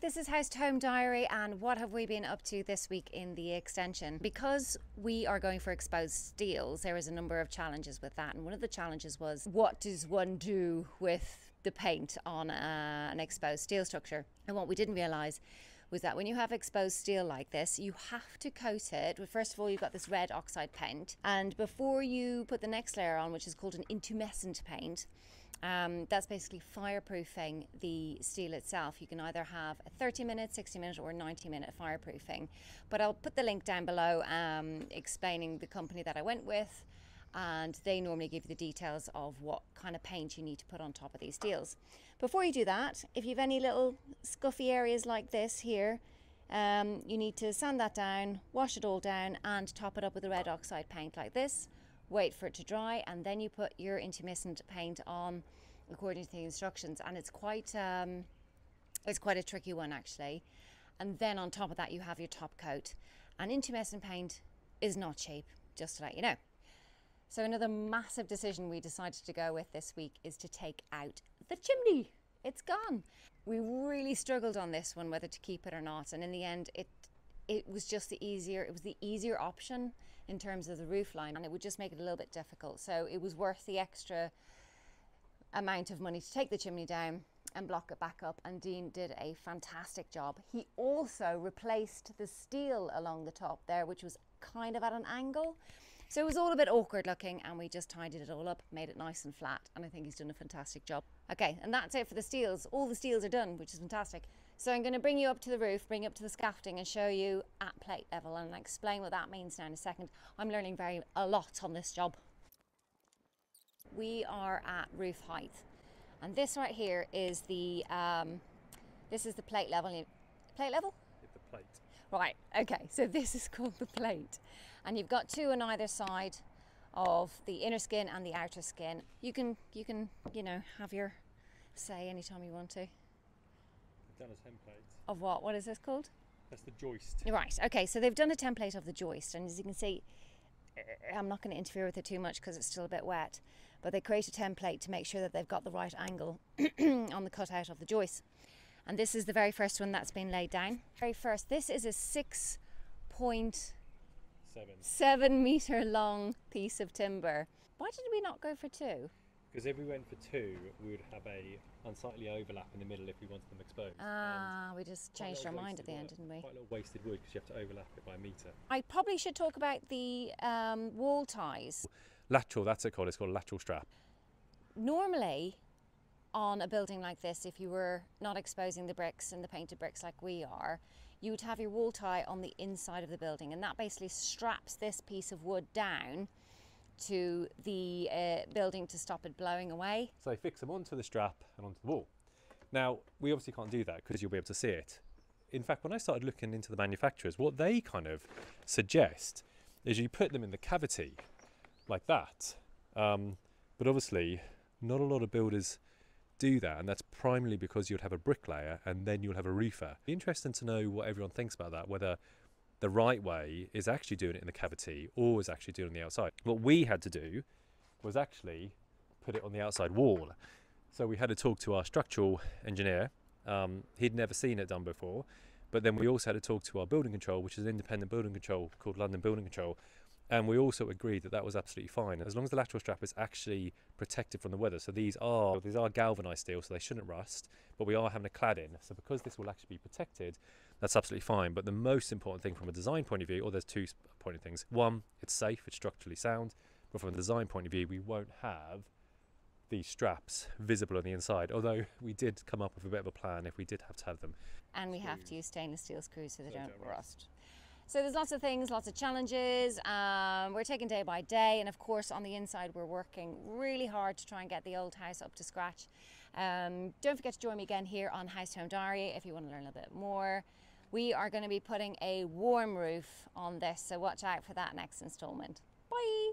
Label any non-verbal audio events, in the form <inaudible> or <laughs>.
this is House to Home Diary, and what have we been up to this week in the extension? Because we are going for exposed steels, there is a number of challenges with that, and one of the challenges was what does one do with the paint on uh, an exposed steel structure? And what we didn't realise was that when you have exposed steel like this, you have to coat it. With, first of all, you've got this red oxide paint, and before you put the next layer on, which is called an intumescent paint, um, that's basically fireproofing the steel itself. You can either have a 30 minute, 60 minute, or 90 minute fireproofing. But I'll put the link down below um, explaining the company that I went with and they normally give you the details of what kind of paint you need to put on top of these steels. Before you do that, if you have any little scuffy areas like this here, um, you need to sand that down, wash it all down and top it up with a red oxide paint like this. Wait for it to dry and then you put your intumescent paint on according to the instructions and it's quite um, it's quite a tricky one actually. And then on top of that you have your top coat. And intumescent paint is not cheap, just to let you know. So another massive decision we decided to go with this week is to take out the chimney. It's gone. We really struggled on this one whether to keep it or not and in the end it it was just the easier it was the easier option in terms of the roof line and it would just make it a little bit difficult. So it was worth the extra amount of money to take the chimney down and block it back up and Dean did a fantastic job. He also replaced the steel along the top there which was kind of at an angle so it was all a bit awkward looking and we just tidied it all up, made it nice and flat and I think he's done a fantastic job. Okay, and that's it for the steels. All the steels are done, which is fantastic. So I'm going to bring you up to the roof, bring you up to the scaffolding and show you at plate level and explain what that means now in a second. I'm learning very a lot on this job. We are at roof height and this right here is the um, this is the plate level. Plate level? The plate. Right, okay, so this is called the plate. And you've got two on either side of the inner skin and the outer skin. You can, you can, you know, have your say anytime you want to. Done a template. Of what? What is this called? That's the joist. Right, okay, so they've done a template of the joist, and as you can see, eh, I'm not going to interfere with it too much because it's still a bit wet, but they create a template to make sure that they've got the right angle <clears throat> on the cutout of the joist. And this is the very first one that's been laid down. Very first, this is a six point seven, seven meter long piece of timber. Why did we not go for two? Because if we went for two, we would have a unsightly overlap in the middle if we wanted them exposed. Ah, we just changed our mind at the end, didn't we? Quite a lot of wasted wood because you have to overlap it by a metre. I probably should talk about the um, wall ties. Lateral, that's it called. It's called a lateral strap. Normally, on a building like this, if you were not exposing the bricks and the painted bricks like we are, you would have your wall tie on the inside of the building and that basically straps this piece of wood down to the uh, building to stop it blowing away. So fix them onto the strap and onto the wall. Now, we obviously can't do that because you'll be able to see it. In fact, when I started looking into the manufacturers, what they kind of suggest is you put them in the cavity like that. Um, but obviously, not a lot of builders do that, and that's primarily because you'd have a bricklayer and then you'll have a roofer. interesting to know what everyone thinks about that, whether the right way is actually doing it in the cavity or is actually doing it on the outside. What we had to do was actually put it on the outside wall. So we had to talk to our structural engineer. Um, he'd never seen it done before, but then we also had to talk to our building control, which is an independent building control called London Building Control, and we also agreed that that was absolutely fine as long as the lateral strap is actually protected from the weather. So these are these are galvanized steel, so they shouldn't rust. But we are having a clad in, so because this will actually be protected, that's absolutely fine. But the most important thing from a design point of view, or there's two important things. One, it's safe, it's structurally sound. But from a design point of view, we won't have these straps visible on the inside although <laughs> we did come up with a bit of a plan if we did have to have them and we have to use stainless steel screws so they so don't, don't rust. So there's lots of things, lots of challenges. Um, we're taking day by day, and of course, on the inside, we're working really hard to try and get the old house up to scratch. Um, don't forget to join me again here on House Home Diary if you want to learn a little bit more. We are going to be putting a warm roof on this, so watch out for that next instalment. Bye!